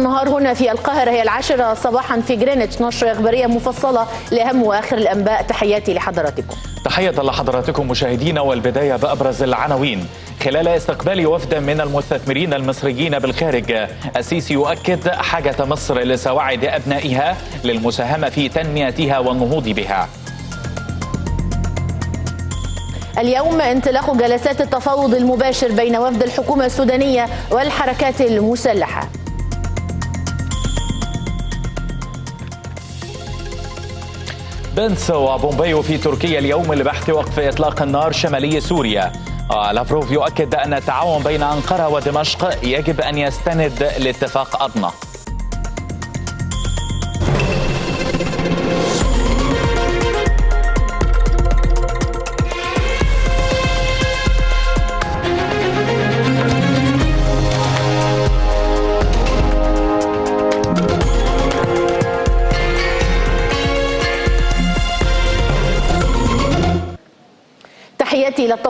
النهار هنا في القاهرة هي العاشرة صباحا في جرينتش نشرة إخبارية مفصلة لأهم وآخر الأنباء. تحياتي لحضراتكم. تحية لحضراتكم مشاهدينا والبداية بأبرز العناوين. خلال استقبال وفد من المستثمرين المصريين بالخارج السيسي يؤكد حاجة مصر لسواعد أبنائها للمساهمة في تنميتها والنهوض بها. اليوم انطلاق جلسات التفاوض المباشر بين وفد الحكومة السودانية والحركات المسلحة. بنس وبومبيو في تركيا اليوم لبحث وقف إطلاق النار شمالي سوريا. لافروف يؤكد أن التعاون بين أنقرة ودمشق يجب أن يستند لاتفاق أضنى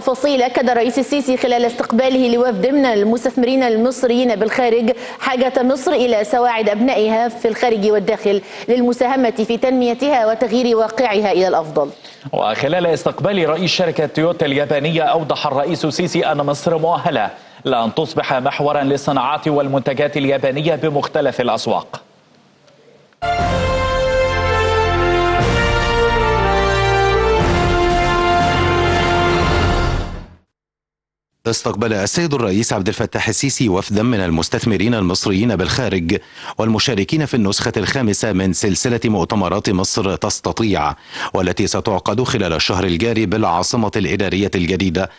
تحياتي للتفاصيل أكد الرئيس السيسي خلال استقباله لوفد من المستثمرين المصريين بالخارج حاجة مصر إلى سواعد أبنائها في الخارج والداخل للمساهمة في تنميتها وتغيير واقعها إلى الأفضل. وخلال استقبال رئيس شركة تويوتا اليابانية أوضح الرئيس السيسي أن مصر مؤهلة لأن تصبح محورا للصناعات والمنتجات اليابانية بمختلف الأسواق. استقبل السيد الرئيس عبد الفتاح السيسي وفدا من المستثمرين المصريين بالخارج والمشاركين في النسخة الخامسة من سلسلة مؤتمرات مصر تستطيع والتي ستعقد خلال الشهر الجاري بالعاصمة الإدارية الجديدة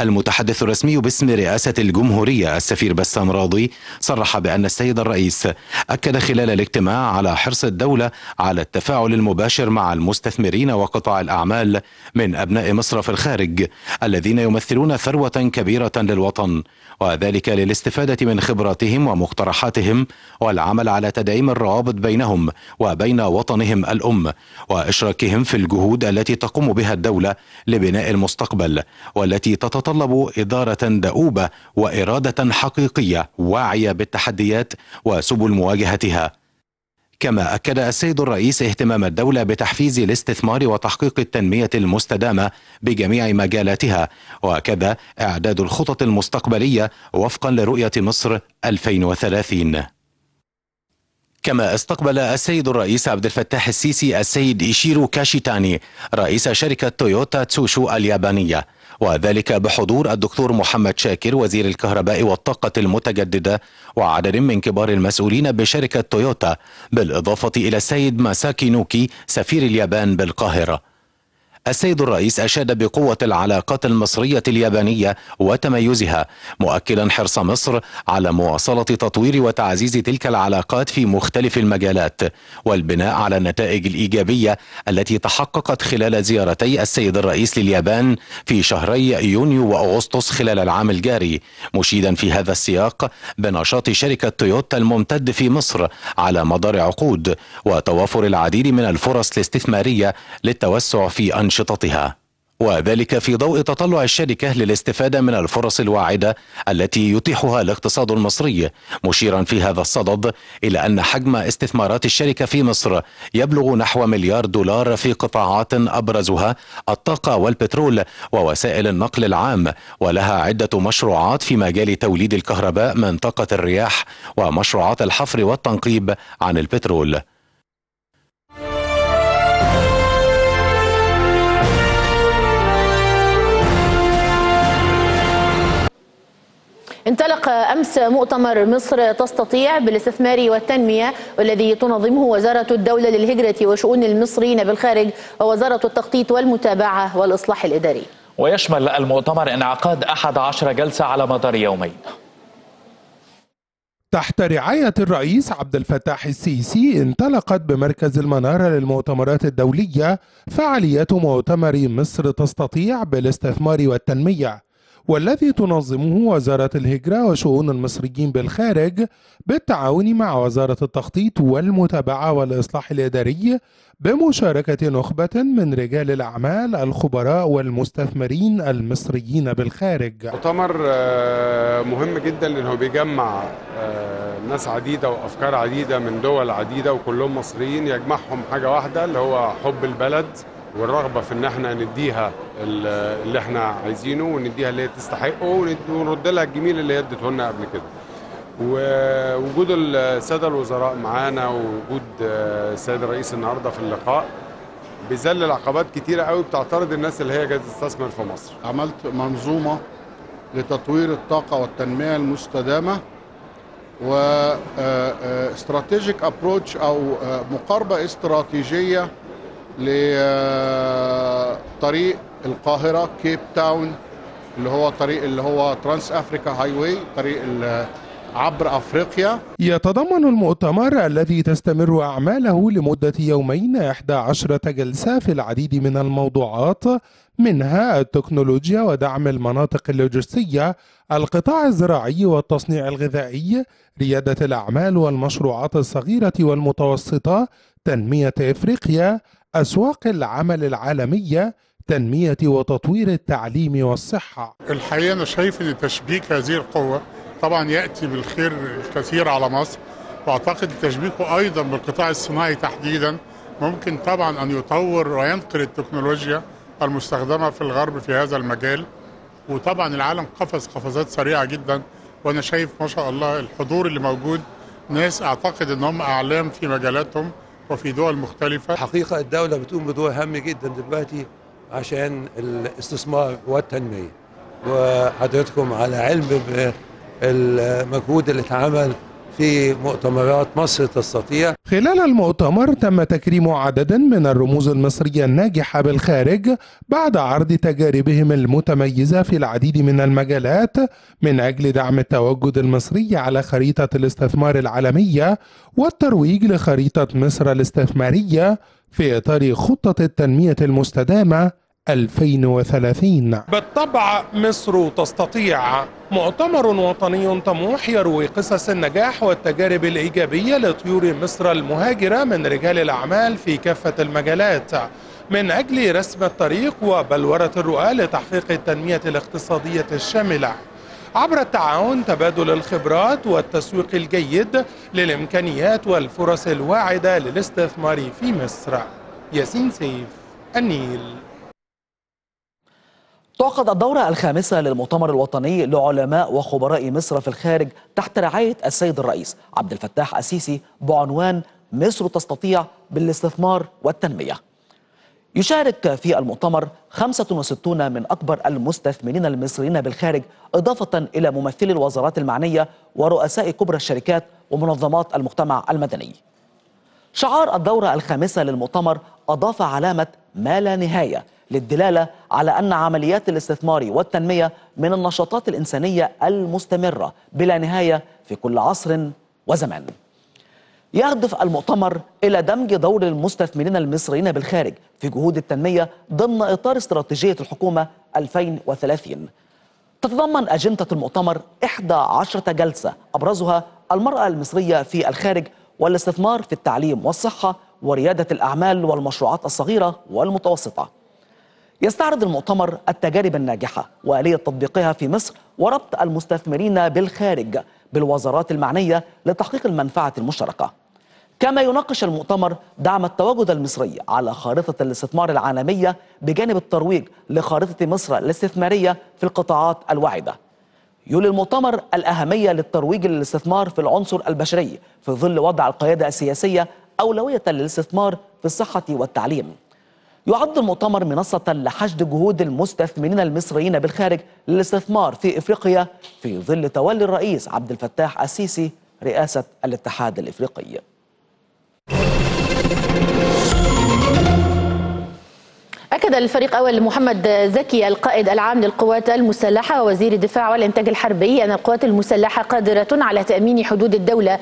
المتحدث الرسمي باسم رئاسة الجمهورية السفير بسام راضي صرح بأن السيد الرئيس أكد خلال الاجتماع على حرص الدولة على التفاعل المباشر مع المستثمرين وقطاع الأعمال من أبناء مصر في الخارج الذين يمثلون ثروة كبيرة للوطن. وذلك للاستفادة من خبراتهم ومقترحاتهم والعمل على تدعيم الروابط بينهم وبين وطنهم الأم وإشراكهم في الجهود التي تقوم بها الدولة لبناء المستقبل والتي تتطلب إدارة دؤوبة وإرادة حقيقية واعية بالتحديات وسبل مواجهتها. كما أكد السيد الرئيس اهتمام الدولة بتحفيز الاستثمار وتحقيق التنمية المستدامة بجميع مجالاتها وكذا إعداد الخطط المستقبلية وفقا لرؤية مصر 2030 كما استقبل السيد الرئيس عبد الفتاح السيسي السيد إيشيرو كاشيتاني رئيس شركة تويوتا تسوشو اليابانية. وذلك بحضور الدكتور محمد شاكر وزير الكهرباء والطاقة المتجددة وعدد من كبار المسؤولين بشركة تويوتا بالإضافة إلى السيد ماساكي نوكي سفير اليابان بالقاهرة. السيد الرئيس أشاد بقوة العلاقات المصرية اليابانية وتميزها مؤكدا حرص مصر على مواصلة تطوير وتعزيز تلك العلاقات في مختلف المجالات والبناء على النتائج الإيجابية التي تحققت خلال زيارتي السيد الرئيس لليابان في شهري يونيو وأغسطس خلال العام الجاري مشيدا في هذا السياق بنشاط شركة تويوتا الممتد في مصر على مدار عقود وتوافر العديد من الفرص الاستثمارية للتوسع في أنشطة أنشطتها وذلك في ضوء تطلع الشركة للاستفادة من الفرص الواعدة التي يتيحها الاقتصاد المصري مشيرا في هذا الصدد إلى أن حجم استثمارات الشركة في مصر يبلغ نحو مليار دولار في قطاعات أبرزها الطاقة والبترول ووسائل النقل العام ولها عدة مشروعات في مجال توليد الكهرباء من طاقة الرياح ومشروعات الحفر والتنقيب عن البترول. انطلق أمس مؤتمر مصر تستطيع بالاستثمار والتنمية والذي تنظمه وزارة الدولة للهجرة وشؤون المصريين بالخارج ووزارة التخطيط والمتابعة والإصلاح الإداري. ويشمل المؤتمر انعقاد 11 جلسة على مدار يومين. تحت رعاية الرئيس عبد الفتاح السيسي انطلقت بمركز المنارة للمؤتمرات الدولية فعاليات مؤتمر مصر تستطيع بالاستثمار والتنمية. والذي تنظمه وزارة الهجرة وشؤون المصريين بالخارج بالتعاون مع وزارة التخطيط والمتابعة والإصلاح الإداري بمشاركة نخبة من رجال الأعمال الخبراء والمستثمرين المصريين بالخارج. مؤتمر مهم جدا لأنه بيجمع ناس عديدة وأفكار عديدة من دول عديدة وكلهم مصريين يجمعهم حاجة واحدة اللي هو حب البلد والرغبة في إن إحنا نديها اللي إحنا عايزينه ونديها اللي هي تستحقه ونرد لها الجميل اللي هي ادته لنا قبل كده. ووجود السادة الوزراء معانا ووجود السيد الرئيس النهارده في اللقاء بيذلل عقبات كتيرة قوي بتعترض الناس اللي هي جاية تستثمر في مصر. عملت منظومة لتطوير الطاقة والتنمية المستدامة و strategic approach أو مقاربة استراتيجية لطريق القاهرة كيب تاون اللي هو طريق اللي هو Trans Africa Highway طريق عبر أفريقيا. يتضمن المؤتمر الذي تستمر أعماله لمدة يومين 11 جلسة في العديد من الموضوعات منها التكنولوجيا ودعم المناطق اللوجستية القطاع الزراعي والتصنيع الغذائي ريادة الأعمال والمشروعات الصغيرة والمتوسطة تنمية إفريقيا أسواق العمل العالمية تنمية وتطوير التعليم والصحة. الحقيقة أنا شايف إن تشبيك هذه القوة طبعا يأتي بالخير الكثير على مصر وأعتقد تشبيكه أيضا بالقطاع الصناعي تحديدا ممكن طبعا أن يطور وينقل التكنولوجيا المستخدمة في الغرب في هذا المجال. وطبعا العالم قفز قفزات سريعة جدا وأنا شايف ما شاء الله الحضور اللي موجود ناس أعتقد ان هم أعلام في مجالاتهم وفي دول مختلفة. حقيقة الدولة بتقوم بدور هام جدا دلوقتي عشان الاستثمار والتنمية. وحضرتكم على علم بالمجهود اللي اتعمل في مؤتمرات مصر تستطيع خلال المؤتمر تم تكريم عدد من الرموز المصرية الناجحة بالخارج بعد عرض تجاربهم المتميزة في العديد من المجالات من أجل دعم التواجد المصري على خريطة الاستثمار العالمية والترويج لخريطة مصر الاستثمارية في إطار خطة التنمية المستدامة 2030 بالطبع مصر تستطيع مؤتمر وطني طموح يروي قصص النجاح والتجارب الإيجابية لطيور مصر المهاجرة من رجال الأعمال في كافة المجالات. من أجل رسم الطريق وبلورة الرؤى لتحقيق التنمية الاقتصادية الشاملة. عبر التعاون تبادل الخبرات والتسويق الجيد للإمكانيات والفرص الواعدة للاستثمار في مصر. ياسين سيف النيل. تعقد الدورة الخامسة للمؤتمر الوطني لعلماء وخبراء مصر في الخارج تحت رعاية السيد الرئيس عبد الفتاح السيسي بعنوان مصر تستطيع بالاستثمار والتنمية. يشارك في المؤتمر 65 من أكبر المستثمرين المصريين بالخارج إضافة إلى ممثلي الوزارات المعنية ورؤساء كبرى الشركات ومنظمات المجتمع المدني. شعار الدورة الخامسة للمؤتمر أضاف علامة ما لا نهاية للدلالة على أن عمليات الاستثمار والتنمية من النشاطات الإنسانية المستمرة بلا نهاية في كل عصر وزمان يهدف المؤتمر إلى دمج دور المستثمرين المصريين بالخارج في جهود التنمية ضمن إطار استراتيجية الحكومة 2030 تتضمن أجندة المؤتمر 11 جلسة أبرزها المرأة المصرية في الخارج والاستثمار في التعليم والصحة وريادة الأعمال والمشروعات الصغيرة والمتوسطة. يستعرض المؤتمر التجارب الناجحة وآلية تطبيقها في مصر وربط المستثمرين بالخارج بالوزارات المعنية لتحقيق المنفعة المشتركة. كما يناقش المؤتمر دعم التواجد المصري على خارطة الاستثمار العالمية بجانب الترويج لخارطة مصر الاستثمارية في القطاعات الواعدة. يولي المؤتمر الأهمية للترويج للاستثمار في العنصر البشري في ظل وضع القيادة السياسية أولوية للاستثمار في الصحة والتعليم. يعد المؤتمر منصة لحشد جهود المستثمرين المصريين بالخارج للاستثمار في إفريقيا في ظل تولي الرئيس عبد الفتاح السيسي رئاسة الاتحاد الإفريقي. أكد الفريق أول محمد زكي القائد العام للقوات المسلحة ووزير الدفاع والإنتاج الحربي أن القوات المسلحة قادرة على تأمين حدود الدولة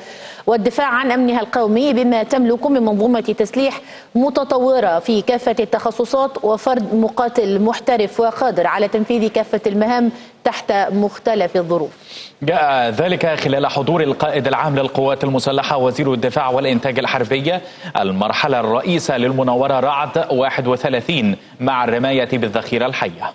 والدفاع عن أمنها القومي بما تملك من منظومة تسليح متطورة في كافة التخصصات وفرد مقاتل محترف وقادر على تنفيذ كافة المهام تحت مختلف الظروف. جاء ذلك خلال حضور القائد العام للقوات المسلحة وزير الدفاع والإنتاج الحربي المرحلة الرئيسة للمناورة رعد 31 مع الرماية بالذخيرة الحية.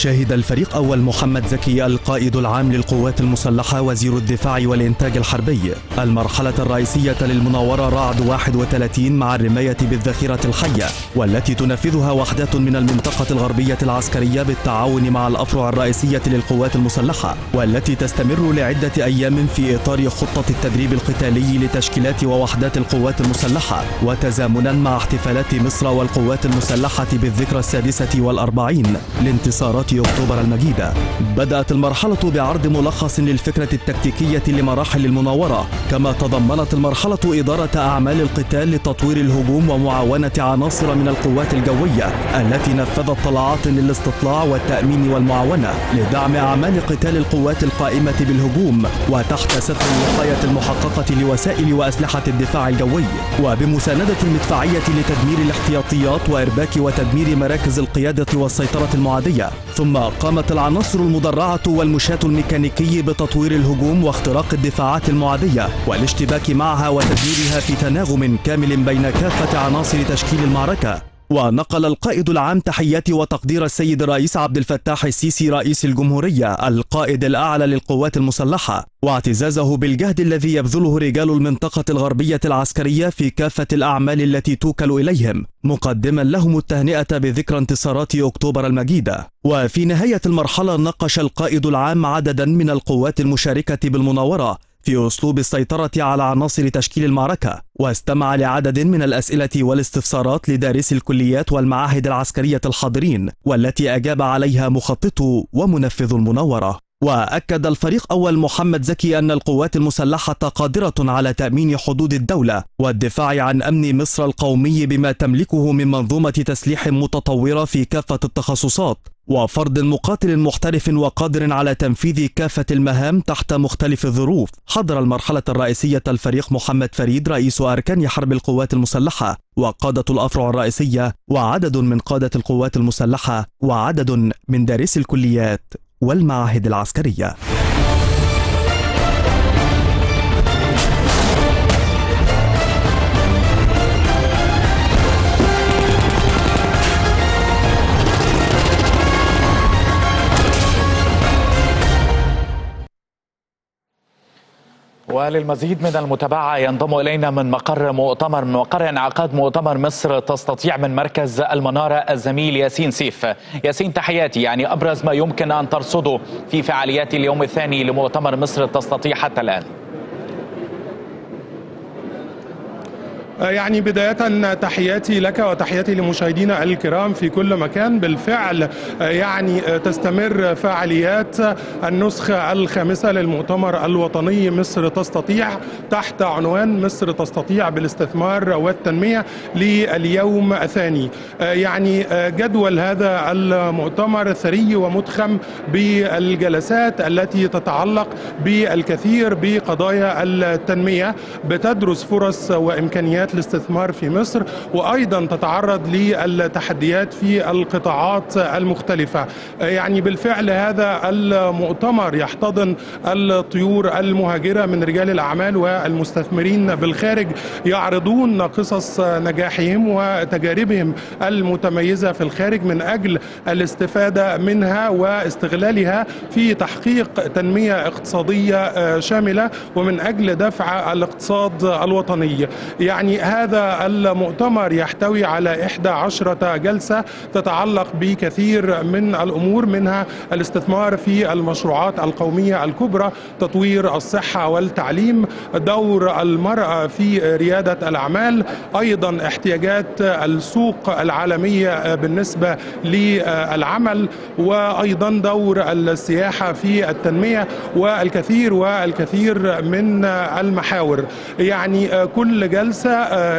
شهد الفريق أول محمد زكي القائد العام للقوات المسلحة وزير الدفاع والإنتاج الحربي. المرحلة الرئيسية للمناورة رعد 31 مع الرماية بالذخيرة الحية والتي تنفذها وحدات من المنطقة الغربية العسكرية بالتعاون مع الأفرع الرئيسية للقوات المسلحة والتي تستمر لعدة أيام في إطار خطة التدريب القتالي لتشكيلات ووحدات القوات المسلحة وتزامنا مع احتفالات مصر والقوات المسلحة بالذكرى السادسة والأربعين. لانتصارات أكتوبر المجيدة بدأت المرحلة بعرض ملخص للفكرة التكتيكية لمراحل المناورة كما تضمنت المرحلة إدارة أعمال القتال لتطوير الهجوم ومعاونة عناصر من القوات الجوية التي نفذت طلعات للاستطلاع والتأمين والمعاونة لدعم أعمال قتال القوات القائمة بالهجوم وتحت ستر الوقاية المحققة لوسائل وأسلحة الدفاع الجوي. وبمساندة المدفعية لتدمير الاحتياطيات وإرباك وتدمير مراكز القيادة والسيطرة المعادية. ثم قامت العناصر المدرعة والمشاة الميكانيكي بتطوير الهجوم واختراق الدفاعات المعادية والاشتباك معها وتدميرها في تناغم كامل بين كافة عناصر تشكيل المعركة. ونقل القائد العام تحيات وتقدير السيد الرئيس عبد الفتاح السيسي رئيس الجمهورية القائد الأعلى للقوات المسلحة واعتزازه بالجهد الذي يبذله رجال المنطقة الغربية العسكرية في كافة الأعمال التي توكل إليهم مقدما لهم التهنئة بذكرى انتصارات أكتوبر المجيدة وفي نهاية المرحلة ناقش القائد العام عددا من القوات المشاركة بالمناورة في أسلوب السيطرة على عناصر تشكيل المعركة واستمع لعدد من الأسئلة والاستفسارات لدارسي الكليات والمعاهد العسكرية الحاضرين والتي أجاب عليها مخطط ومنفذ المناورة وأكد الفريق أول محمد زكي أن القوات المسلحة قادرة على تأمين حدود الدولة والدفاع عن أمن مصر القومي بما تملكه من منظومة تسليح متطورة في كافة التخصصات وفرد مقاتل محترف وقادر على تنفيذ كافة المهام تحت مختلف الظروف. حضر المرحلة الرئيسية الفريق محمد فريد رئيس أركان حرب القوات المسلحة وقادة الأفرع الرئيسية وعدد من قادة القوات المسلحة وعدد من دارسي الكليات. والمعاهد العسكرية. وللمزيد من المتابعة ينضم إلينا من مقر مؤتمر من مقر انعقاد مؤتمر مصر تستطيع من مركز المنارة الزميل ياسين سيف. ياسين تحياتي. يعني أبرز ما يمكن أن ترصده في فعاليات اليوم الثاني لمؤتمر مصر تستطيع حتى الآن. يعني بداية تحياتي لك وتحياتي لمشاهدينا الكرام في كل مكان. بالفعل يعني تستمر فعاليات النسخة الخامسة للمؤتمر الوطني مصر تستطيع تحت عنوان مصر تستطيع بالاستثمار والتنمية لليوم الثاني. يعني جدول هذا المؤتمر ثري ومتخم بالجلسات التي تتعلق بالكثير بقضايا التنمية. بتدرس فرص وإمكانيات الاستثمار في مصر وأيضا تتعرض للتحديات في القطاعات المختلفة. يعني بالفعل هذا المؤتمر يحتضن الطيور المهاجرة من رجال الأعمال والمستثمرين بالخارج يعرضون قصص نجاحهم وتجاربهم المتميزة في الخارج من أجل الاستفادة منها واستغلالها في تحقيق تنمية اقتصادية شاملة ومن أجل دفع الاقتصاد الوطني. يعني هذا المؤتمر يحتوي على 11 جلسة تتعلق بكثير من الأمور منها الاستثمار في المشروعات القومية الكبرى تطوير الصحة والتعليم دور المرأة في ريادة الأعمال أيضا احتياجات السوق العالمية بالنسبة للعمل وأيضا دور السياحة في التنمية والكثير والكثير من المحاور. يعني كل جلسة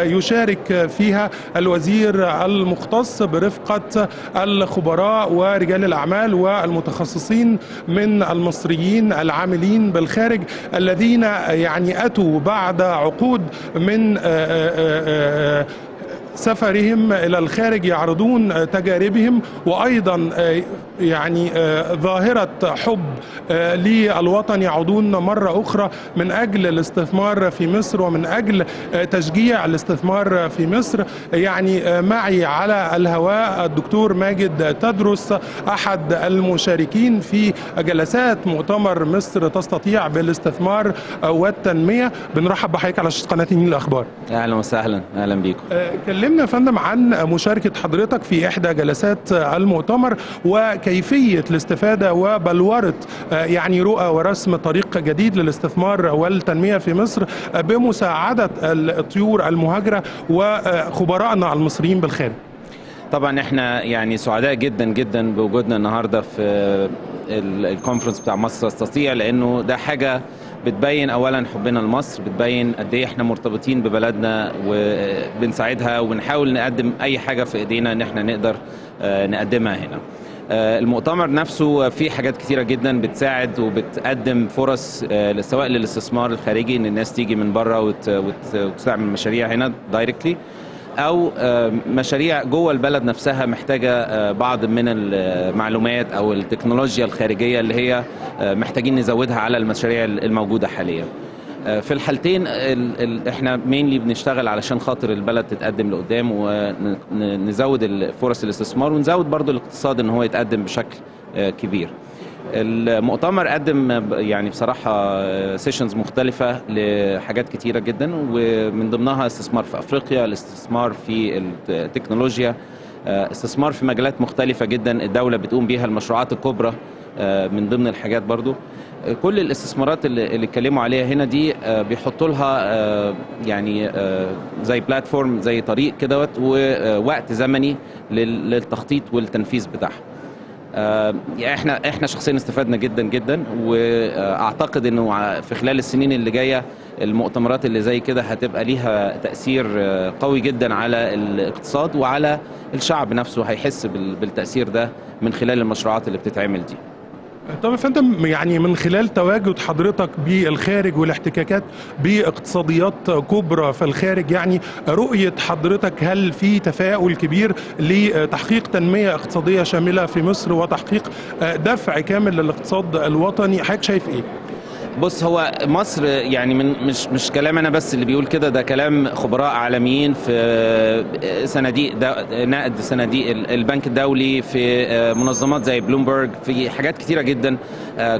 يشارك فيها الوزير المختص برفقة الخبراء ورجال الأعمال والمتخصصين من المصريين العاملين بالخارج الذين يعني أتوا بعد عقود من سفرهم إلى الخارج يعرضون تجاربهم وأيضا يعني آه، ظاهرة حب آه، للوطن يعودون مرة أخرى من أجل الاستثمار في مصر ومن أجل آه، تشجيع الاستثمار في مصر. يعني معي على الهواء الدكتور ماجد تدرس أحد المشاركين في جلسات مؤتمر مصر تستطيع بالاستثمار والتنمية. بنرحب بحضرتك على شاشة قناة النيل الأخبار. أهلا وسهلا. أهلا بيكم. كلمنا يا فندم عن مشاركة حضرتك في إحدى جلسات المؤتمر وكيفية الاستفادة وبلورة آه، يعني رؤى ورسم طريق جديد للاستثمار والتنمية في مصر آه، بمساعدة الطيور المهاجرة وخبرائنا المصريين بالخارج. طبعا إحنا يعني سعداء جدا جدا بوجودنا النهارده في ال- الكونفرنس بتاع مصر تستطيع لأنه ده حاجة بتبين اولا حبنا لمصر بتبين قد إيه إحنا مرتبطين ببلدنا وبنساعدها وبنحاول نقدم أي حاجة في إيدينا إن إحنا نقدر آه، نقدمها هنا. آه، المؤتمر نفسه فيه حاجات كتيرة جدا بتساعد وبتقدم فرص آه، سواء للاستثمار الخارجي إن الناس تيجي من بره وت- وت- وتستعمل مشاريع هنا دايركتلي أو آه، مشاريع جوه البلد نفسها محتاجة آه، بعض من المعلومات أو التكنولوجيا الخارجية اللي هي آه، محتاجين نزودها على المشاريع الموجودة حاليا. آه، في الحالتين ال ال إحنا mainly بنشتغل علشان خاطر البلد تتقدم لقدام ونزود فرص الاستثمار ونزود برضو الاقتصاد إن هو يتقدم بشكل آه، كبير. المؤتمر قدم يعني بصراحة sessions مختلفة لحاجات كتيرة جدا ومن ضمنها استثمار في أفريقيا الاستثمار في التكنولوجيا آه، استثمار في مجالات مختلفة جدا الدولة بتقوم بيها المشروعات الكبرى آه، من ضمن الحاجات برضو. آه، كل الاستثمارات اللي اللي اتكلموا عليها هنا دي آه، بيحطوا لها آه، يعني آه، زي بلاتفورم زي طريق كده ووقت زمني لل- للتخطيط والتنفيذ بتاعها. يعني إحنا إحنا شخصيا استفدنا جدا جدا واعتقد إنه في خلال السنين اللي جاية المؤتمرات اللي زي كده هتبقى ليها تأثير قوي جدا على الاقتصاد وعلى الشعب نفسه هيحس بال- بالتأثير ده من خلال المشروعات اللي بتتعمل دي. طب يا فندم يعني من خلال تواجد حضرتك بالخارج والاحتكاكات باقتصاديات كبرى في الخارج يعني رؤية حضرتك هل في تفاؤل كبير لتحقيق تنمية اقتصادية شاملة في مصر وتحقيق دفع كامل للاقتصاد الوطني حضرتك شايف إيه؟ بص هو مصر يعني من مش مش كلام أنا بس اللي بيقول كده ده كلام خبراء عالميين في صناديق ده نقد صناديق البنك الدولي في منظمات زي بلومبرج في حاجات كتيرة جدا.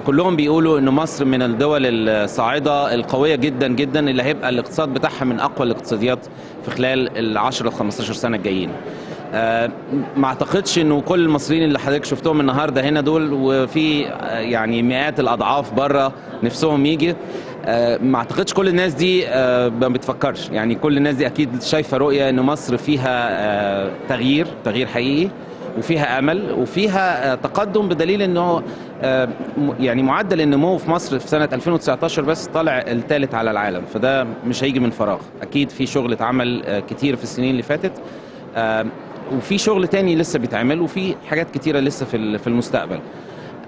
كلهم بيقولوا إن مصر من الدول الصاعدة القوية جدا جدا اللي هيبقى الاقتصاد بتاعها من أقوى الاقتصاديات في خلال ال 10 ل 15 سنة الجايين. آه، ما اعتقدش انه كل المصريين اللي حضرتك شفتهم النهارده هنا دول وفي آه، يعني مئات الاضعاف بره نفسهم يجي. آه، ما اعتقدش كل الناس دي آه، ما بتفكرش. يعني كل الناس دي أكيد شايفة رؤية إن مصر فيها آه، تغيير تغيير حقيقي وفيها أمل وفيها آه، تقدم بدليل إنه آه، يعني معدل النمو في مصر في سنة 2019 بس طالع الثالث على العالم. فده مش هيجي من فراغ. أكيد في شغل اتعمل آه، كتير في السنين اللي فاتت. آه، وفي شغل تاني لسه بيتعمل وفي حاجات كتيرة لسه في في المستقبل.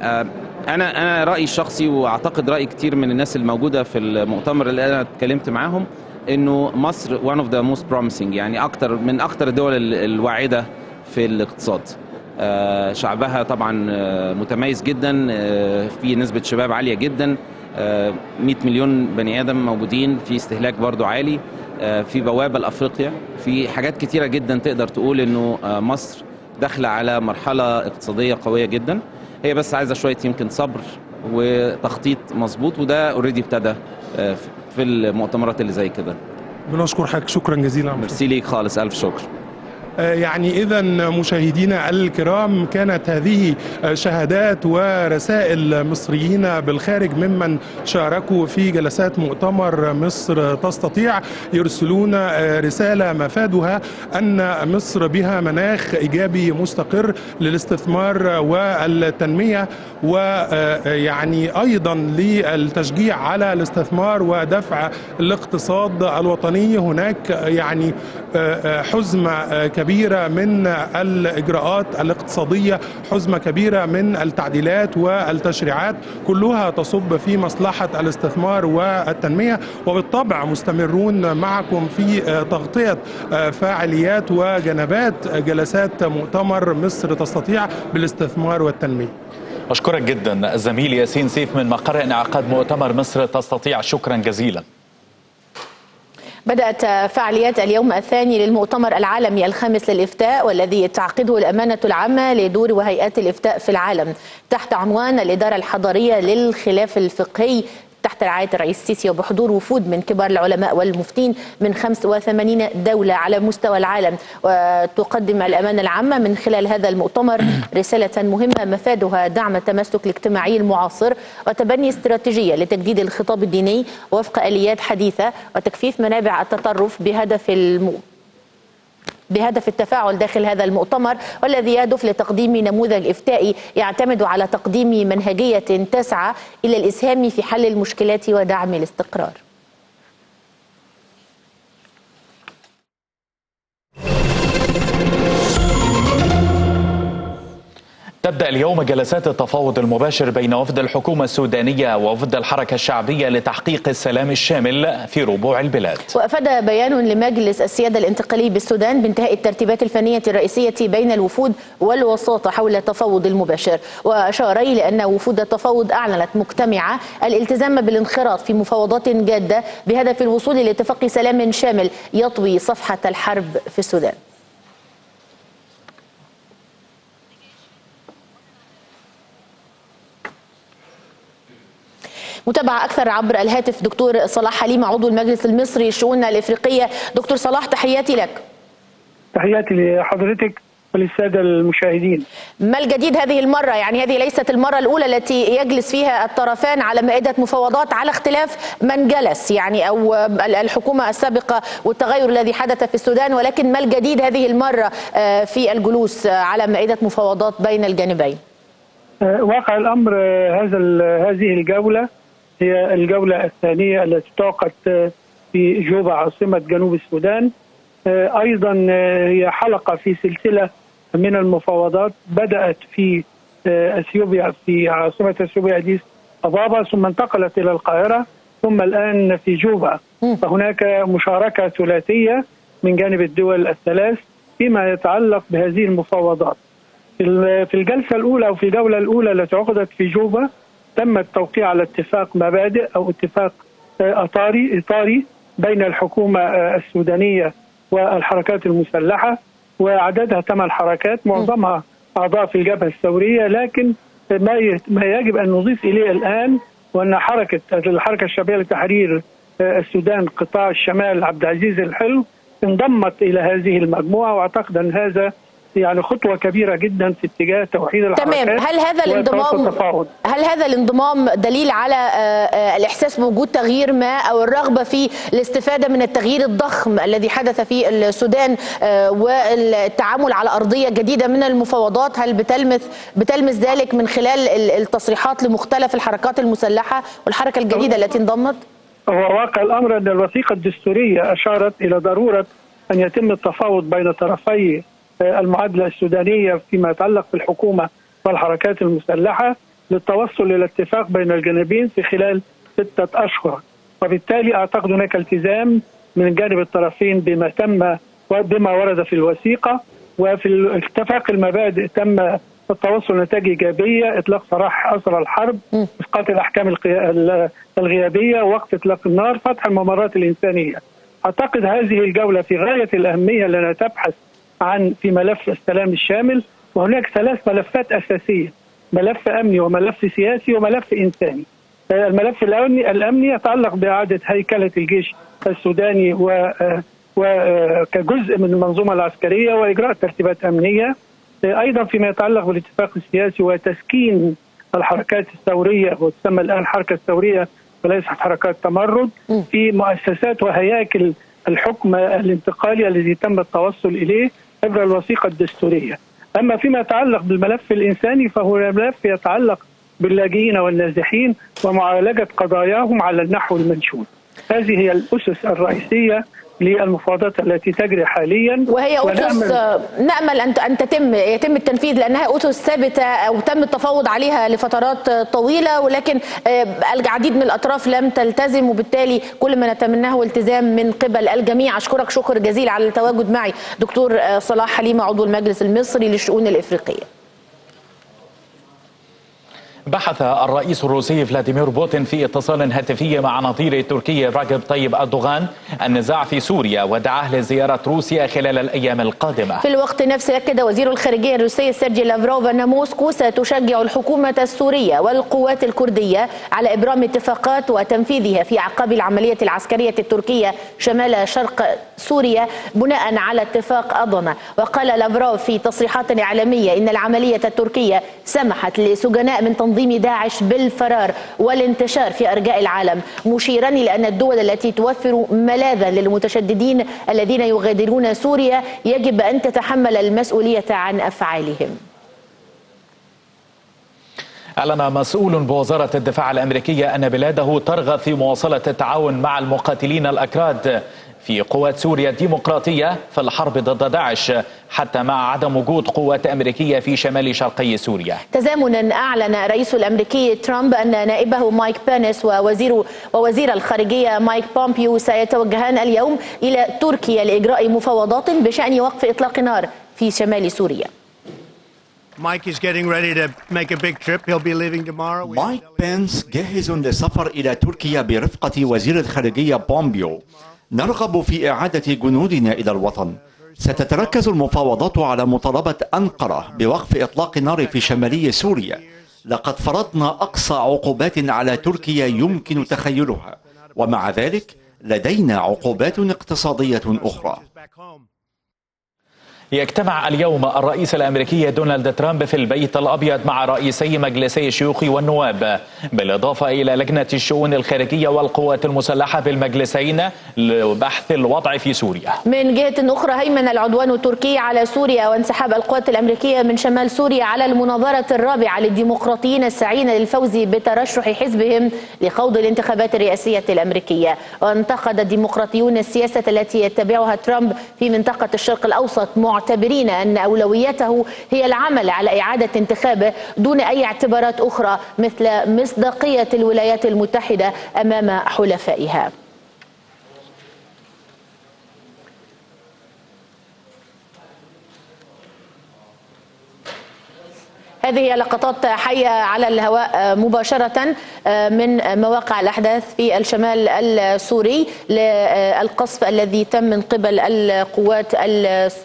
آه، أنا أنا رأيي الشخصي وأعتقد رأي كتير من الناس الموجودة في المؤتمر اللي أنا اتكلمت معاهم إنه مصر one of the most promising يعني أكتر من أكتر الدول ال- الواعدة في الاقتصاد. آه، شعبها طبعا آه، متميز جدا في نسبة شباب عالية جدا. 100 مليون بني آدم موجودين في استهلاك برضو عالي آه، في بوابة لأفريقيا في حاجات كتيرة جدا تقدر تقول إنه آه، مصر داخلة على مرحلة اقتصادية قوية جدا. هي بس عايزة شوية يمكن صبر وتخطيط مظبوط وده اوريدي ابتدى آه، في المؤتمرات اللي زي كده. بنشكر حضرتك شكرا جزيلا. ميرسي ليك خالص ألف شكر. آه، يعني إذا مشاهدينا الكرام كانت هذه آه، شهادات ورسائل مصريين بالخارج ممن شاركوا في جلسات مؤتمر مصر تستطيع يرسلون آه، رسالة مفادها أن مصر بها مناخ إيجابي مستقر للاستثمار والتنمية ويعني أيضا للتشجيع على الاستثمار ودفع الاقتصاد الوطني. هناك يعني آه، آه، حزمة آه، كبيرة كبيرة من الإجراءات الاقتصادية حزمة كبيرة من التعديلات والتشريعات كلها تصب في مصلحة الاستثمار والتنمية وبالطبع مستمرون معكم في تغطية فعاليات وجنبات جلسات مؤتمر مصر تستطيع بالاستثمار والتنمية. أشكرك جدا الزميل ياسين سيف من مقر انعقاد مؤتمر مصر تستطيع. شكرا جزيلا. بدأت فعاليات اليوم الثاني للمؤتمر العالمي الخامس للإفتاء والذي تعقده الأمانة العامة لدور وهيئات الإفتاء في العالم تحت عنوان الإدارة الحضارية للخلاف الفقهي تحت رعاية الرئيس السيسي وبحضور وفود من كبار العلماء والمفتين من 85 دولة على مستوى العالم وتقدم الأمانة العامة من خلال هذا المؤتمر رسالة مهمة مفادها دعم التمسك الاجتماعي المعاصر وتبني استراتيجية لتجديد الخطاب الديني وفق آليات حديثة وتكثيف منابع التطرف بهدف. بهدف التفاعل داخل هذا المؤتمر والذي يهدف لتقديم نموذج إفتائي يعتمد على تقديم منهجية تسعى إلى الإسهام في حل المشكلات ودعم الاستقرار. تبدأ اليوم جلسات التفاوض المباشر بين وفد الحكومة السودانية ووفد الحركة الشعبية لتحقيق السلام الشامل في ربوع البلاد. وأفاد بيان لمجلس السيادة الانتقالي بالسودان بانتهاء الترتيبات الفنية الرئيسية بين الوفود والوساطة حول التفاوض المباشر. وأشار إلى أن وفود التفاوض أعلنت مجتمعة الالتزام بالانخراط في مفاوضات جادة بهدف الوصول لاتفاق سلام شامل يطوي صفحة الحرب في السودان. متابعة أكثر عبر الهاتف دكتور صلاح حليم عضو المجلس المصري للشؤون الإفريقية. دكتور صلاح تحياتي لك. تحياتي لحضرتك وللسادة المشاهدين. ما الجديد هذه المرة؟ يعني هذه ليست المرة الأولى التي يجلس فيها الطرفان على مائدة مفاوضات على اختلاف من جلس يعني أو الحكومة السابقة والتغير الذي حدث في السودان. ولكن ما الجديد هذه المرة في الجلوس على مائدة مفاوضات بين الجانبين؟ واقع الأمر هذا هذه الجولة هي الجولة الثانية التي تعقد في جوبا عاصمة جنوب السودان. أيضا هي حلقة في سلسلة من المفاوضات بدأت في أثيوبيا في عاصمة أثيوبيا أديس أبابا ثم انتقلت إلى القاهرة ثم الآن في جوبا. فهناك مشاركة ثلاثية من جانب الدول الثلاث فيما يتعلق بهذه المفاوضات. في الجلسة الأولى أو في الجولة الأولى التي عقدت في جوبا تم التوقيع على اتفاق مبادئ أو اتفاق إطاري إطاري بين الحكومة السودانية والحركات المسلحة وعددها ثمان حركات معظمها أعضاء في الجبهة الثورية لكن ما ما يجب أن نضيف إليه الآن وأن حركة الحركة الشعبية لتحرير السودان قطاع الشمال عبد العزيز الحلو انضمت إلى هذه المجموعة وأعتقد أن هذا يعني خطوة كبيرة جدا في اتجاه توحيد الحركات تمام. هل هذا الانضمام هل هذا الانضمام دليل على الإحساس بوجود تغيير ما أو الرغبة في الاستفادة من التغيير الضخم الذي حدث في السودان والتعامل على أرضية جديدة من المفاوضات؟ هل بتلمس بتلمس ذلك من خلال التصريحات لمختلف الحركات المسلحة والحركة الجديدة التي انضمت؟ هو واقع الأمر أن الوثيقة الدستورية أشارت إلى ضرورة أن يتم التفاوض بين طرفي المعادلة السودانية فيما يتعلق بالحكومة والحركات المسلحة للتوصل إلى اتفاق بين الجانبين في خلال ستة أشهر. وبالتالي أعتقد هناك التزام من جانب الطرفين بما تم وبما ورد في الوثيقة وفي اتفاق المبادئ تم التوصل لنتائج إيجابية إطلاق سراح أسرى الحرب إسقاط الأحكام الغيابية وقت إطلاق النار فتح الممرات الإنسانية. أعتقد هذه الجولة في غاية الأهمية لأنها تبحث عن في ملف السلام الشامل وهناك ثلاث ملفات أساسية ملف أمني وملف سياسي وملف إنساني. الملف الامني الأمني يتعلق بإعادة هيكلة الجيش السوداني و وكجزء من المنظومة العسكرية وإجراء ترتيبات أمنية. أيضا فيما يتعلق بالاتفاق السياسي وتسكين الحركات الثورية وتسمى الآن حركة ثوريه وليست حركات تمرد في مؤسسات وهياكل الحكم الانتقالي الذي تم التوصل إليه عبر الوثيقة الدستورية. أما فيما يتعلق بالملف الإنساني فهو ملف يتعلق باللاجئين والنازحين ومعالجة قضاياهم على النحو المنشود. هذه هي الأسس الرئيسية للمفاوضات التي تجري حاليا. وهي أسس نأمل أن أن تتم يتم التنفيذ لأنها أسس ثابتة أو تم التفاوض عليها لفترات طويلة ولكن العديد من الأطراف لم تلتزم وبالتالي كل ما نتمناه هو التزام من قبل الجميع. أشكرك شكر جزيل على التواجد معي. دكتور صلاح حليمه عضو المجلس المصري للشؤون الإفريقية. بحث الرئيس الروسي فلاديمير بوتين في اتصال هاتفي مع نظيره التركي راجب طيب أردوغان النزاع في سوريا ودعاه لزيارة روسيا خلال الأيام القادمة. في الوقت نفسه أكد وزير الخارجية الروسي سيرجي لافروف أن موسكو ستشجع الحكومة السورية والقوات الكردية على إبرام اتفاقات وتنفيذها في أعقاب العملية العسكرية التركية شمال شرق سوريا بناء على اتفاق أضنا وقال لافروف في تصريحات إعلامية إن العملية التركية سمحت لسجناء من تنظيم تنظيم داعش بالفرار والانتشار في أرجاء العالم مشيرا إلى أن الدول التي توفر ملاذا للمتشددين الذين يغادرون سوريا يجب أن تتحمل المسؤولية عن أفعالهم. أعلن مسؤول بوزارة الدفاع الأمريكية أن بلاده ترغب في مواصلة التعاون مع المقاتلين الأكراد. في قوات سوريا الديمقراطية في الحرب ضد داعش حتى مع عدم وجود قوات أمريكية في شمال شرقي سوريا تزامنا أعلن الرئيس الأمريكي ترامب أن نائبه مايك بينس ووزير ووزير الخارجية مايك بومبيو سيتوجهان اليوم إلى تركيا لإجراء مفاوضات بشأن وقف إطلاق نار في شمال سوريا Mike is getting ready to make a big trip. He'll be leaving tomorrow. مايك بينس جاهز للسفر إلى تركيا برفقة وزير الخارجية بومبيو نرغب في إعادة جنودنا إلى الوطن. ستتركز المفاوضات على مطالبة أنقرة بوقف إطلاق النار في شمالي سوريا. لقد فرضنا أقصى عقوبات على تركيا يمكن تخيلها. ومع ذلك لدينا عقوبات اقتصادية أخرى. يجتمع اليوم الرئيس الأمريكي دونالد ترامب في البيت الأبيض مع رئيسي مجلسي الشيوخ والنواب بالإضافة إلى لجنة الشؤون الخارجية والقوات المسلحة بالمجلسين لبحث الوضع في سوريا. من جهة أخرى هيمن العدوان التركي على سوريا وانسحاب القوات الأمريكية من شمال سوريا على المناظرة الرابعة للديمقراطيين السعين للفوز بترشح حزبهم لخوض الانتخابات الرئاسية الأمريكية وانتقد الديمقراطيون السياسة التي يتبعها ترامب في منطقة الشرق الأوسط معتبرين أن أولويته هي العمل على إعادة انتخابه دون أي اعتبارات أخرى مثل مصداقية الولايات المتحدة أمام حلفائها. هذه لقطات حية على الهواء مباشرة من مواقع الأحداث في الشمال السوري للقصف الذي تم من قبل القوات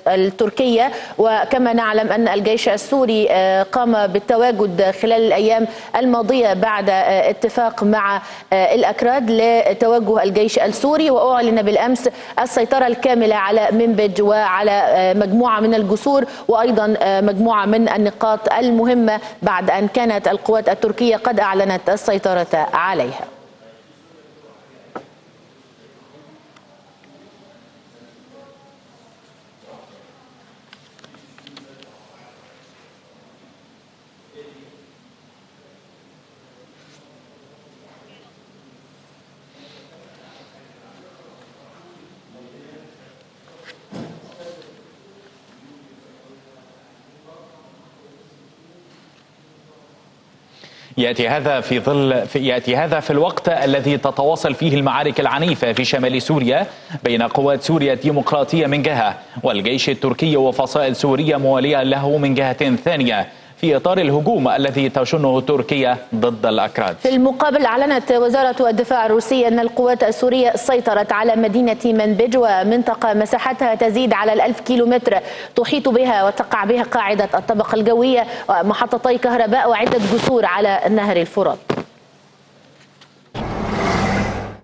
التركية. وكما نعلم أن الجيش السوري قام بالتواجد خلال الأيام الماضية بعد اتفاق مع الأكراد لتوجه الجيش السوري. وأعلن بالأمس السيطرة الكاملة على منبج وعلى مجموعة من الجسور وأيضا مجموعة من النقاط المهمة مهمة بعد أن كانت القوات التركية قد أعلنت السيطرة عليها. يأتي هذا في ظل في يأتي هذا في الوقت الذي تتواصل فيه المعارك العنيفة في شمال سوريا بين قوات سوريا الديمقراطية من جهة والجيش التركي وفصائل سورية مواليه له من جهة ثانية. في إطار الهجوم الذي تشنه تركيا ضد الأكراد. في المقابل أعلنت وزارة الدفاع الروسية أن القوات السورية سيطرت على مدينة منبج ومنطقة مساحتها تزيد على الألف كيلومتر تحيط بها وتقع بها قاعدة الطبقة الجوية ومحطتي كهرباء وعدة جسور على نهر الفرات.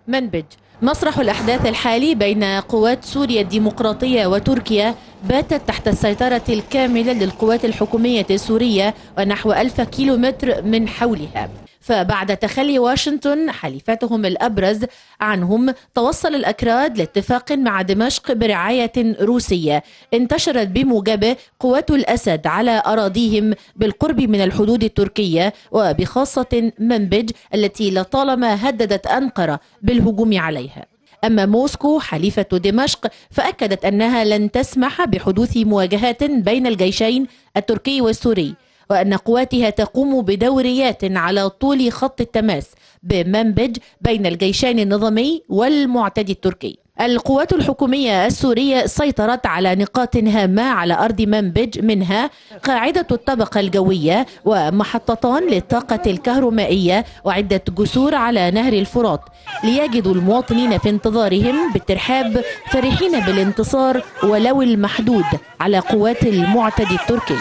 منبج مسرح الأحداث الحالي بين قوات سوريا الديمقراطية وتركيا باتت تحت السيطرة الكاملة للقوات الحكومية السورية ونحو ألف كيلومتر من حولها. فبعد تخلي واشنطن حليفتهم الأبرز عنهم توصل الأكراد لاتفاق مع دمشق برعاية روسية. انتشرت بموجبه قوات الأسد على أراضيهم بالقرب من الحدود التركية وبخاصة منبج التي لطالما هددت أنقرة بالهجوم عليها. أما موسكو حليفة دمشق فأكدت أنها لن تسمح بحدوث مواجهات بين الجيشين التركي والسوري. وأن قواتها تقوم بدوريات على طول خط التماس بمنبج بين الجيشين النظامي والمعتدي التركي. القوات الحكومية السورية سيطرت على نقاط هامة على أرض منبج منها قاعدة الطبقة الجوية ومحطتان للطاقة الكهرومائية وعدة جسور على نهر الفرات ليجدوا المواطنين في انتظارهم بالترحاب فرحين بالانتصار ولو المحدود على قوات المعتدي التركي.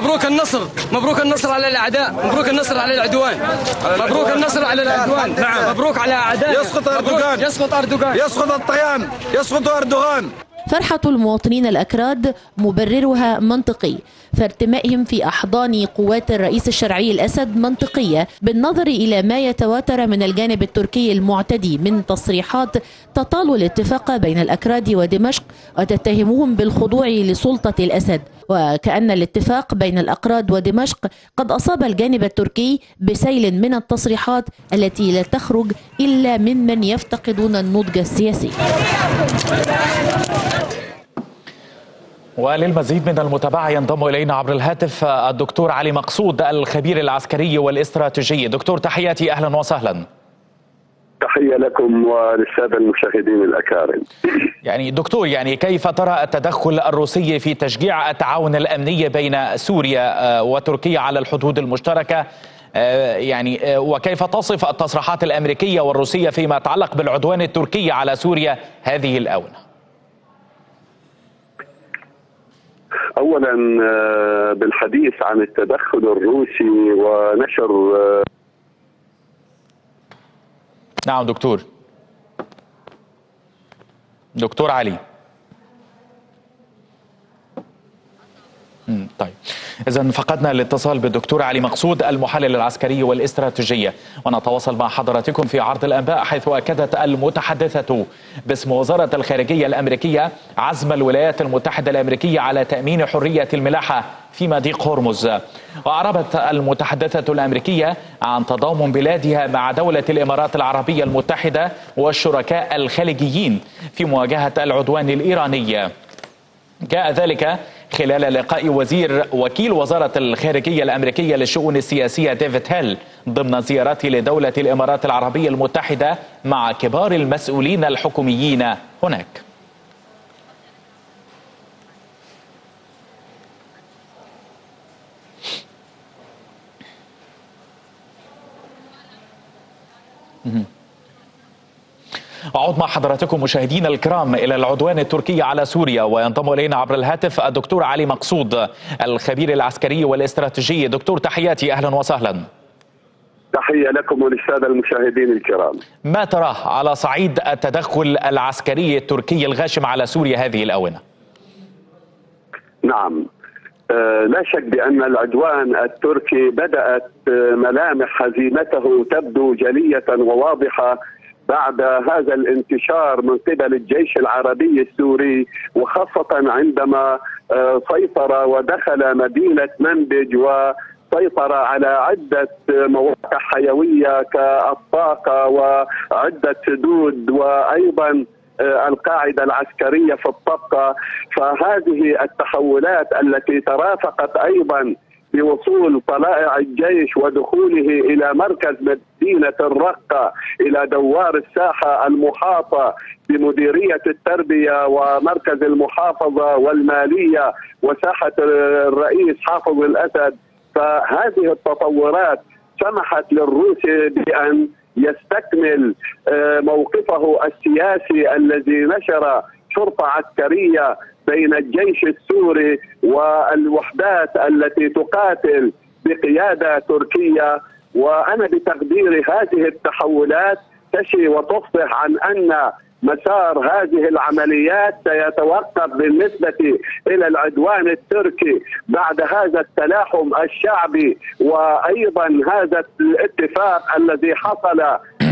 مبروك النصر. مبروك النصر على الأعداء. مبروك النصر على العدوان. مبروك النصر على العدوان. نعم. مبروك على أعداء. يسقط أردوغان. يسقط أردوغان. يسقط الطيان. يسقط أردوغان. فرحة المواطنين الأكراد مبررها منطقي فارتمائهم في أحضان قوات الرئيس الشرعي الأسد منطقية بالنظر إلى ما يتواتر من الجانب التركي المعتدي من تصريحات تطال الاتفاق بين الأكراد ودمشق وتتهمهم بالخضوع لسلطة الأسد. وكأن الاتفاق بين الأكراد ودمشق قد أصاب الجانب التركي بسيل من التصريحات التي لا تخرج إلا ممن يفتقدون النضج السياسي. وللمزيد من المتابعة ينضم إلينا عبر الهاتف الدكتور علي مقصود الخبير العسكري والاستراتيجي. دكتور تحياتي أهلا وسهلا. تحية لكم وللسادة المشاهدين الأكارم. يعني دكتور يعني كيف ترى التدخل الروسي في تشجيع التعاون الأمني بين سوريا وتركيا على الحدود المشتركة؟ يعني وكيف تصف التصريحات الأمريكية والروسية فيما يتعلق بالعدوان التركي على سوريا هذه الآونة؟ اولا بالحديث عن التدخل الروسي ونشر نعم دكتور. دكتور علي. طيب. إذا فقدنا الاتصال بالدكتور علي مقصود المحلل العسكري والاستراتيجية. ونتواصل مع حضراتكم في عرض الأنباء حيث أكدت المتحدثة باسم وزارة الخارجية الأمريكية عزم الولايات المتحدة الأمريكية على تأمين حرية الملاحة. في مضيق هرمز وأعربت المتحدثة الأمريكية عن تضامن بلادها مع دولة الإمارات العربية المتحدة والشركاء الخليجيين في مواجهة العدوان الإيراني. جاء ذلك خلال لقاء وزير وكيل وزارة الخارجية الأمريكية للشؤون السياسية ديفيد هيل ضمن زيارته لدولة الإمارات العربية المتحدة مع كبار المسؤولين الحكوميين هناك. أعود مع حضراتكم مشاهدينا الكرام إلى العدوان التركي على سوريا وينضم إلينا عبر الهاتف الدكتور علي مقصود الخبير العسكري والاستراتيجي. دكتور تحياتي. أهلا وسهلا. تحية لكم وللسادة المشاهدين الكرام. ما تراه على صعيد التدخل العسكري التركي الغاشم على سوريا هذه الآونة؟ نعم. لا شك بأن العدوان التركي بدأت ملامح هزيمته تبدو جلية وواضحة بعد هذا الانتشار من قبل الجيش العربي السوري وخاصة عندما سيطر ودخل مدينة منبج وسيطر على عدة مواقع حيوية كالطاقة وعدة سدود وأيضا القاعدة العسكرية في الطبقة. فهذه التحولات التي ترافقت أيضا بوصول طلائع الجيش ودخوله إلى مركز مدينة الرقة إلى دوار الساحة المحاطة بمديرية التربية ومركز المحافظة والمالية وساحة الرئيس حافظ الأسد. فهذه التطورات سمحت للروس بأن يستكمل موقفه السياسي الذي نشر شرطة عسكرية بين الجيش السوري والوحدات التي تقاتل بقيادة تركية. وأنا بتقديري هذه التحولات تشي وتفصح عن أن مسار هذه العمليات سيتوقف بالنسبة إلى العدوان التركي بعد هذا التلاحم الشعبي وأيضا هذا الاتفاق الذي حصل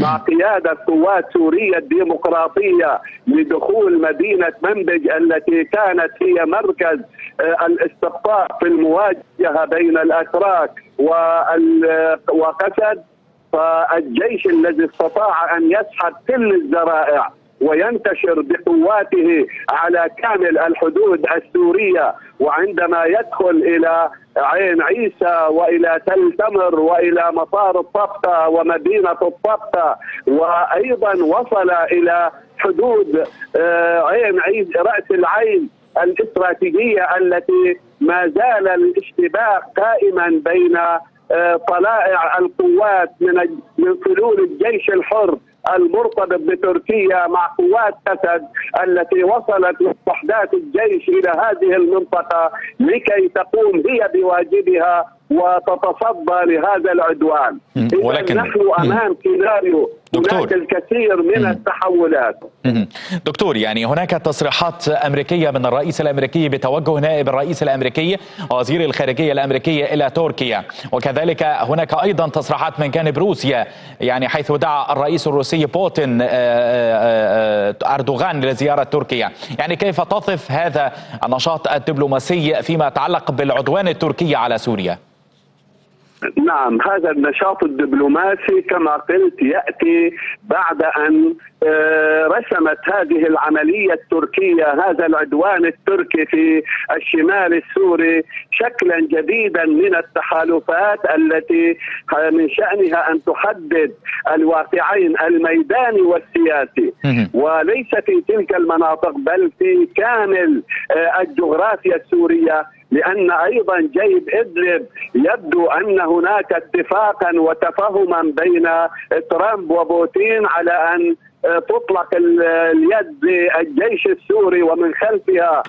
مع قيادة قوات سوريا الديمقراطية لدخول مدينة منبج التي كانت هي مركز الاستقطاب في المواجهة بين الأتراك وقسد. فالجيش الذي استطاع أن يسحب كل الذرائع وينتشر بقواته على كامل الحدود السورية وعندما يدخل إلى عين عيسى وإلى تل تمر وإلى مطار الطبقه ومدينة الطبقه وأيضا وصل إلى حدود عين عيسى رأس العين الإستراتيجية التي ما زال الاشتباك قائما بين طلائع القوات من من فلول الجيش الحر المرتبط بتركيا مع قوات أسد التي وصلت وحدات الجيش إلى هذه المنطقة لكي تقوم هي بواجبها وتتصدى لهذا العدوان. ولكن نحن أمام سيناريو هناك الكثير من التحولات. دكتور يعني هناك تصريحات أمريكية من الرئيس الأمريكي بتوجه نائب الرئيس الأمريكي وزير الخارجية الامريكيه إلى تركيا. وكذلك هناك أيضا تصريحات من جانب روسيا يعني حيث دعا الرئيس الروسي بوتين أردوغان لزيارة تركيا. يعني كيف تصف هذا النشاط الدبلوماسي فيما يتعلق بالعدوان التركي على سوريا؟ نعم هذا النشاط الدبلوماسي كما قلت يأتي بعد أن رسمت هذه العملية التركية هذا العدوان التركي في الشمال السوري شكلا جديدا من التحالفات التي من شأنها أن تحدد الواقعين الميداني والسياسي. وليس في تلك المناطق بل في كامل الجغرافيا السورية. لأن أيضا جيب إدلب يبدو أن هناك اتفاقا وتفاهما بين ترامب وبوتين على أن تطلق اليد للجيش السوري ومن خلفها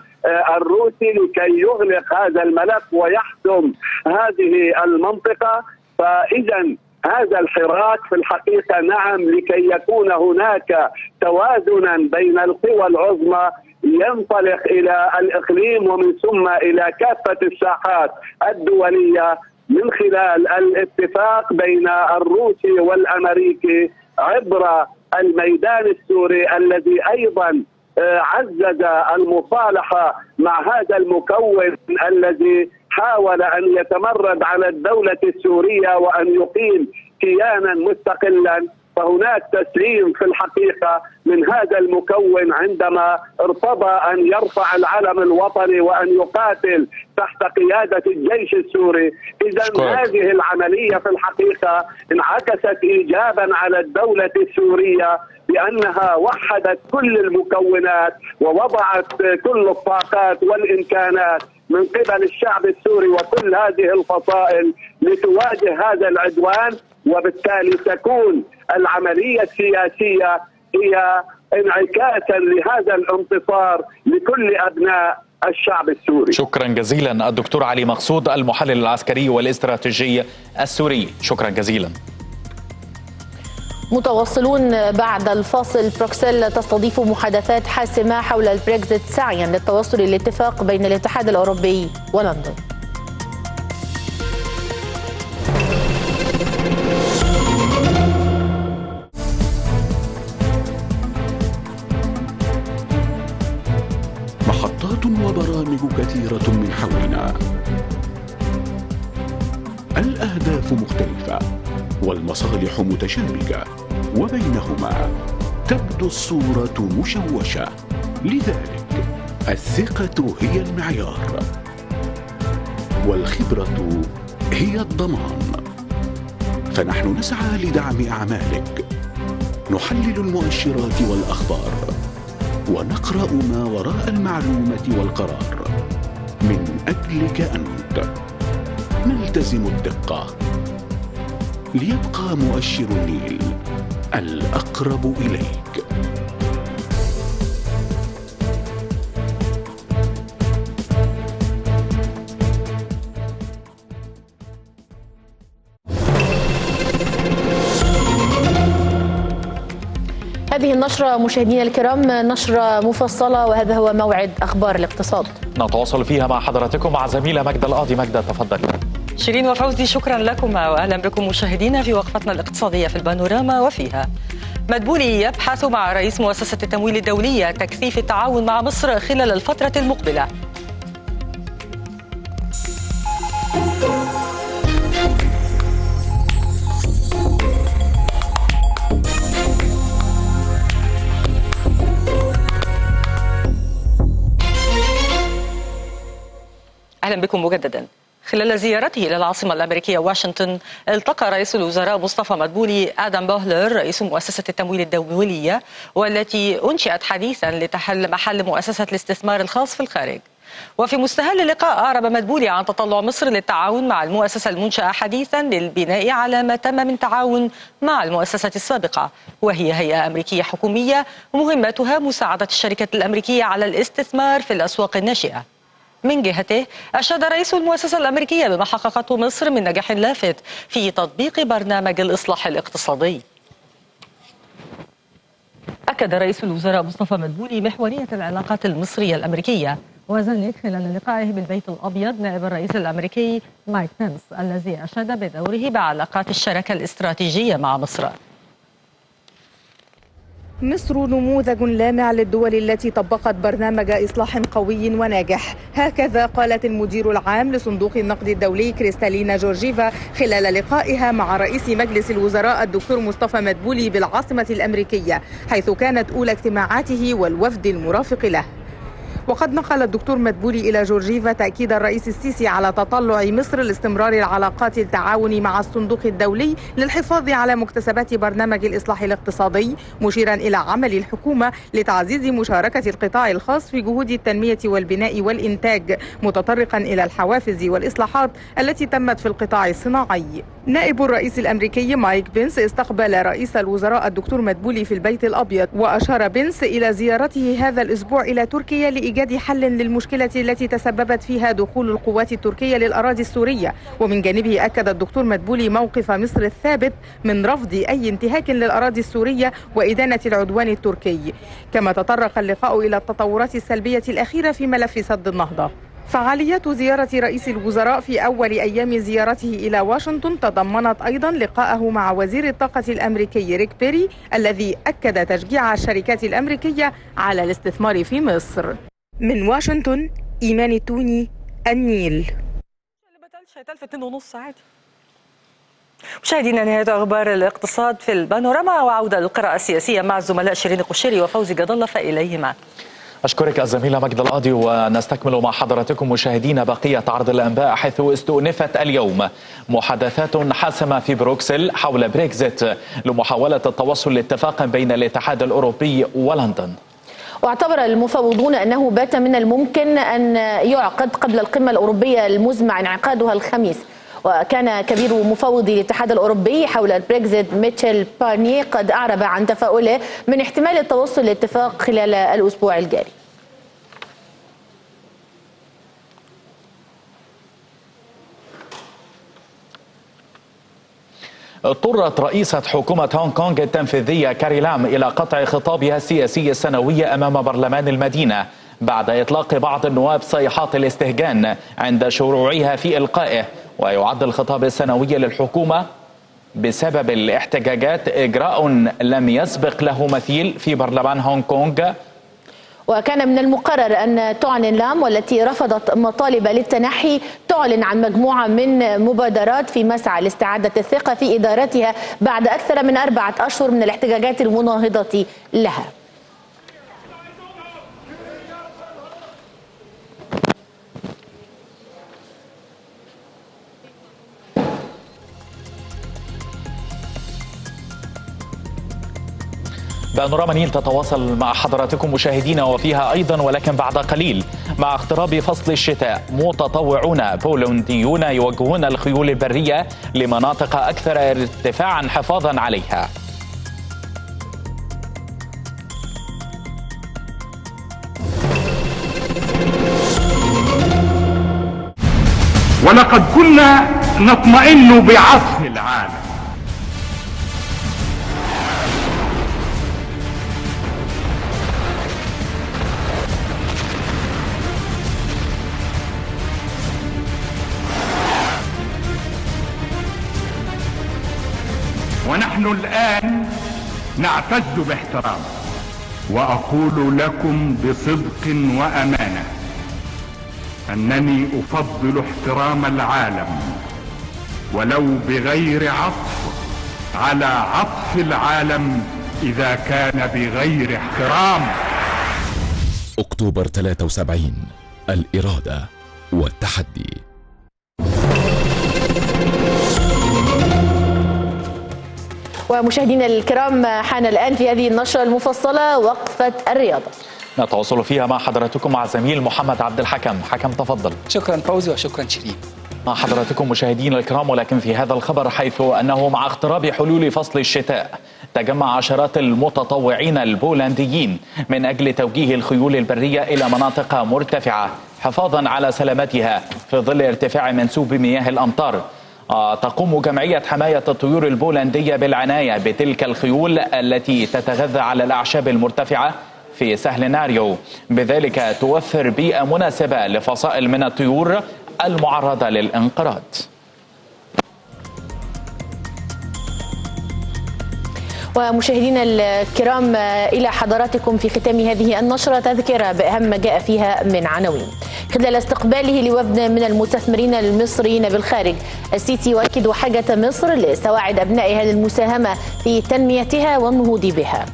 الروسي لكي يغلق هذا الملف ويحسم هذه المنطقة. فاذا هذا الحراك في الحقيقة نعم لكي يكون هناك توازنا بين القوى العظمى ينطلق إلى الإقليم ومن ثم إلى كافة الساحات الدولية من خلال الاتفاق بين الروسي والأمريكي عبر الميدان السوري الذي أيضا عزز المصالحة مع هذا المكون الذي حاول أن يتمرد على الدولة السورية وأن يقيم كيانا مستقلا فهناك تسليم في الحقيقة من هذا المكون عندما ارتضى أن يرفع العلم الوطني وأن يقاتل تحت قيادة الجيش السوري، اذا هذه العملية في الحقيقة انعكست ايجابا على الدولة السورية بأنها وحدت كل المكونات ووضعت كل الطاقات والإمكانات من قبل الشعب السوري وكل هذه الفصائل لتواجه هذا العدوان وبالتالي تكون العملية السياسية هي انعكاسا لهذا الانتصار لكل أبناء الشعب السوري. شكرا جزيلا الدكتور علي مقصود المحلل العسكري والاستراتيجي السوري. شكرا جزيلا. متواصلون بعد الفاصل. بروكسل تستضيف محادثات حاسمة حول البريكزيت سعيا للتوصل لاتفاق بين الاتحاد الأوروبي ولندن. حولنا. الأهداف مختلفة والمصالح متشابكة وبينهما تبدو الصورة مشوشة. لذلك الثقة هي المعيار والخبرة هي الضمان. فنحن نسعى لدعم أعمالك. نحلل المؤشرات والأخبار ونقرأ ما وراء المعلومة والقرار. من أجلك أنت نلتزم الدقة. ليبقى مؤشر النيل الأقرب إليك. هذه النشرة مشاهدينا الكرام نشرة مفصلة وهذا هو موعد أخبار الاقتصاد. نتواصل فيها مع حضراتكم مع زميلة مجدة القاضي. مجدة تفضل. شيرين وفوزي شكرا لكما واهلا بكم مشاهدينا في وقفتنا الاقتصادية في البانوراما وفيها. مدبولي يبحث مع رئيس مؤسسة التمويل الدولية تكثيف التعاون مع مصر خلال الفترة المقبلة. أهلا بكم مجددا. خلال زيارته إلى العاصمة الأمريكية واشنطن التقى رئيس الوزراء مصطفى مدبولي آدم بوهلر رئيس مؤسسة التمويل الدولية والتي أنشئت حديثا لتحل محل مؤسسة الاستثمار الخاص في الخارج. وفي مستهل اللقاء أعرب مدبولي عن تطلع مصر للتعاون مع المؤسسة المنشأة حديثا للبناء على ما تم من تعاون مع المؤسسة السابقة. وهي هيئة أمريكية حكومية مهمتها مساعدة الشركات الأمريكية على الاستثمار في الأسواق الناشئة. من جهته أشاد رئيس المؤسسة الأمريكية بما حققته مصر من نجاح لافت في تطبيق برنامج الإصلاح الاقتصادي. أكد رئيس الوزراء مصطفى مدبولي محورية العلاقات المصرية الأمريكية وذلك خلال لقائه بالبيت الأبيض نائب الرئيس الأمريكي مايك بنس الذي أشاد بدوره بعلاقات الشراكة الاستراتيجية مع مصر. مصر نموذج لامع للدول التي طبقت برنامج إصلاح قوي وناجح. هكذا قالت المدير العام لصندوق النقد الدولي كريستالينا جورجيفا خلال لقائها مع رئيس مجلس الوزراء الدكتور مصطفى مدبولي بالعاصمة الأمريكية حيث كانت أولى اجتماعاته والوفد المرافق له. وقد نقل الدكتور مدبولي إلى جورجيفا تأكيد الرئيس السيسي على تطلع مصر لاستمرار العلاقات التعاون مع الصندوق الدولي للحفاظ على مكتسبات برنامج الإصلاح الاقتصادي مشيرا إلى عمل الحكومة لتعزيز مشاركة القطاع الخاص في جهود التنمية والبناء والإنتاج متطرقا إلى الحوافز والإصلاحات التي تمت في القطاع الصناعي. نائب الرئيس الأمريكي مايك بنس استقبل رئيس الوزراء الدكتور مدبولي في البيت الأبيض وأشار بنس إلى زيارته هذا الأسبوع إلى تركيا لإيجاد حل للمشكلة التي تسببت فيها دخول القوات التركية للأراضي السورية. ومن جانبه أكد الدكتور مدبولي موقف مصر الثابت من رفض أي انتهاك للأراضي السورية وإدانة العدوان التركي. كما تطرق اللقاء إلى التطورات السلبية الأخيرة في ملف سد النهضة. فعاليات زيارة رئيس الوزراء في أول أيام زيارته إلى واشنطن تضمنت أيضا لقاءه مع وزير الطاقة الأمريكي ريك بيري الذي أكد تشجيع الشركات الأمريكية على الاستثمار في مصر. من واشنطن إيمان التوني النيل. في اتنين ونص عادي. مشاهدينا نهاية أخبار الاقتصاد في البانوراما وعودة للقراءة السياسية مع الزملاء شيرين قشيري وفوزي جد الله فإليهما. أشكرك الزميلة مجد القاضي ونستكمل مع حضراتكم مشاهدينا بقية عرض الأنباء حيث استؤنفت اليوم محادثات حاسمة في بروكسل حول بريكزيت لمحاولة التوصل لاتفاق بين الاتحاد الأوروبي ولندن. واعتبر المفاوضون أنه بات من الممكن أن يعقد قبل القمة الأوروبية المزمع انعقادها الخميس. وكان كبير مفاوضي الاتحاد الأوروبي حول البريكزيت ميشيل بارنييه قد أعرب عن تفاؤله من احتمال التوصل لاتفاق خلال الأسبوع الجاري. اضطرت رئيسة حكومة هونغ كونغ التنفيذية كاري لام إلى قطع خطابها السياسي السنوي أمام برلمان المدينة بعد إطلاق بعض النواب صيحات الاستهجان عند شروعها في إلقائه. ويعد الخطاب السنوي للحكومة بسبب الاحتجاجات إجراء لم يسبق له مثيل في برلمان هونغ كونغ وكان من المقرر أن تعلن لام والتي رفضت مطالب للتنحي تعلن عن مجموعة من مبادرات في مسعى لاستعادة الثقة في إدارتها بعد أكثر من أربعة أشهر من الاحتجاجات المناهضة لها. بانوراما نيل تتواصل مع حضراتكم مشاهدينا وفيها أيضا ولكن بعد قليل مع اقتراب فصل الشتاء متطوعون بولنديون يوجهون الخيول البرية لمناطق أكثر ارتفاعا حفاظا عليها. ولقد كنا نطمئن بعطف العالم نحن الآن نعتز باحترامه وأقول لكم بصدق وأمانة أنني أفضل احترام العالم ولو بغير عطف على عطف العالم إذا كان بغير احترام. أكتوبر 73 الإرادة والتحدي. ومشاهدينا الكرام حان الآن في هذه النشرة المفصلة وقفة الرياضة. نتواصل فيها مع حضراتكم مع زميل محمد عبد الحكم. حكم تفضل. شكرا فوزي وشكرا شيرين. مع حضراتكم مشاهدينا الكرام ولكن في هذا الخبر حيث أنه مع اقتراب حلول فصل الشتاء تجمع عشرات المتطوعين البولنديين من أجل توجيه الخيول البرية إلى مناطق مرتفعة حفاظا على سلامتها في ظل ارتفاع منسوب مياه الأمطار. تقوم جمعية حماية الطيور البولندية بالعناية بتلك الخيول التي تتغذى على الأعشاب المرتفعة في سهل ناريو. بذلك توفر بيئة مناسبة لفصائل من الطيور المعرضة للانقراض. ومشاهدينا الكرام إلى حضراتكم في ختام هذه النشرة تذكرة بأهم ما جاء فيها من عناوين. خلال استقباله لوفد من المستثمرين المصريين بالخارج السيسي يؤكد حاجة مصر لسواعد أبنائها للمساهمة في تنميتها والنهوض بها.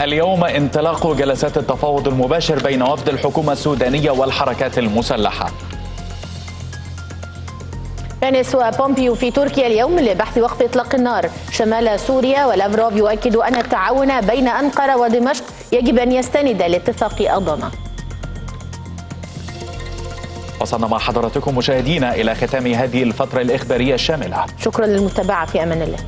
اليوم انطلاق جلسات التفاوض المباشر بين وفد الحكومة السودانية والحركات المسلحة. بنس وبومبيو في تركيا اليوم لبحث وقف إطلاق النار. شمال سوريا ولافروف يؤكد أن التعاون بين أنقرة ودمشق يجب أن يستند لاتفاق اضنا وصلنا مع حضراتكم مشاهدينا إلى ختام هذه الفترة الإخبارية الشاملة. شكرا للمتابعة في أمان الله.